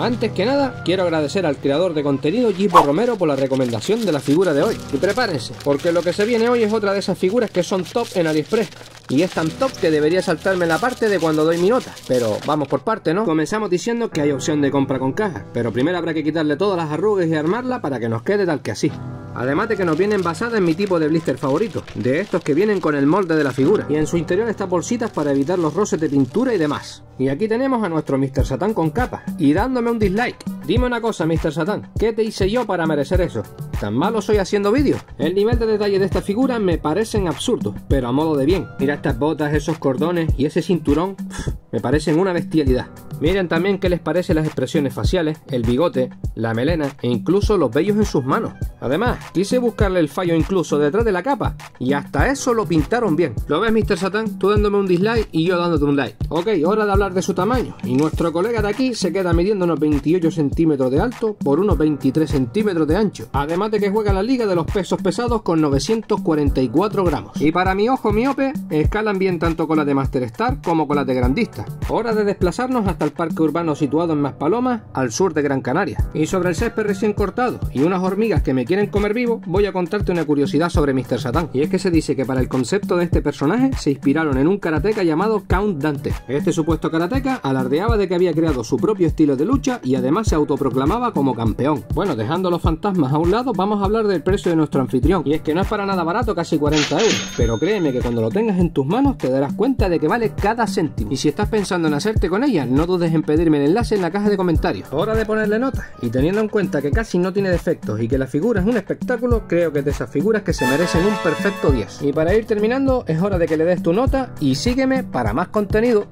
Antes que nada, quiero agradecer al creador de contenido Gipo Romero por la recomendación de la figura de hoy. Y prepárense, porque lo que se viene hoy es otra de esas figuras que son top en AliExpress. Y es tan top que debería saltarme la parte de cuando doy mi nota. Pero vamos por parte, ¿no? Comenzamos diciendo que hay opción de compra con caja, pero primero habrá que quitarle todas las arrugas y armarla para que nos quede tal que así. Además de que nos vienen basadas en mi tipo de blister favorito, de estos que vienen con el molde de la figura, y en su interior estas bolsitas para evitar los roces de pintura y demás. Y aquí tenemos a nuestro Mr. Satan con capa, y dándome un dislike. Dime una cosa, Mr. Satan, ¿qué te hice yo para merecer eso? ¿Tan malo soy haciendo vídeos? El nivel de detalle de esta figura me parecen absurdos, pero a modo de bien. Mira estas botas, esos cordones y ese cinturón, me parecen una bestialidad. Miren también qué les parece las expresiones faciales, el bigote, la melena e incluso los vellos en sus manos. Además, quise buscarle el fallo incluso detrás de la capa y hasta eso lo pintaron bien. ¿Lo ves, Mr. Satan? Tú dándome un dislike y yo dándote un like. Ok, hora de hablar de su tamaño. Y nuestro colega de aquí se queda midiendo unos 28 centímetros de alto por unos 23 centímetros de ancho. Además de que juega la liga de los pesos pesados con 944 gramos. Y para mi ojo miope, escalan bien tanto con la de Master Star como con la de Grandista. Hora de desplazarnos hasta el parque urbano situado en Maspalomas, al sur de Gran Canaria. Y sobre el césped recién cortado y unas hormigas que me quieren comer vivo, voy a contarte una curiosidad sobre Mr. Satan. Y es que se dice que para el concepto de este personaje se inspiraron en un karateca llamado Count Dante. Este supuesto karateca alardeaba de que había creado su propio estilo de lucha y además se autoproclamaba como campeón. Bueno, dejando los fantasmas a un lado, vamos a hablar del precio de nuestro anfitrión. Y es que no es para nada barato, casi 40 euros. Pero créeme que cuando lo tengas en tus manos te darás cuenta de que vale cada céntimo. Y si estás pensando en hacerte con ella, no dudes en pedirme el enlace en la caja de comentarios. Hora de ponerle nota. Y teniendo en cuenta que casi no tiene defectos y que la figura es un espectáculo, creo que es de esas figuras que se merecen un perfecto 10. Y para ir terminando, es hora de que le des tu nota y sígueme para más contenido.